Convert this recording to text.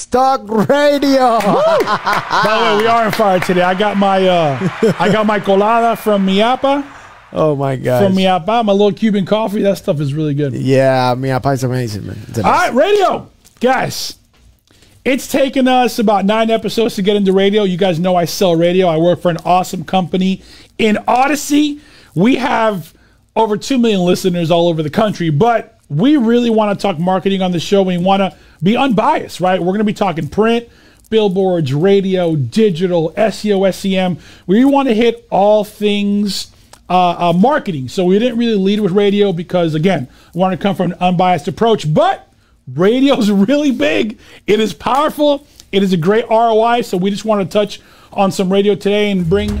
Stock Radio. By the way, we are on fire today. I got my uh, I got my colada from Miapa. Oh my god. From Miapa, my little Cuban coffee. That stuff is really good. Yeah, Miapa is amazing, man. Amazing. All right, radio, guys. It's taken us about nine episodes to get into radio. You guys know I sell radio. I work for an awesome company in Audacy. We have over 2 million listeners all over the country, but we really want to talk marketing on the show. We want to be unbiased, right? We're going to be talking print, billboards, radio, digital, SEO, SEM. We want to hit all things uh, uh, marketing. So we didn't really lead with radio because, again, we want to come from an unbiased approach, but radio is really big. It is powerful. It is a great ROI. So we just want to touch on some radio today and bring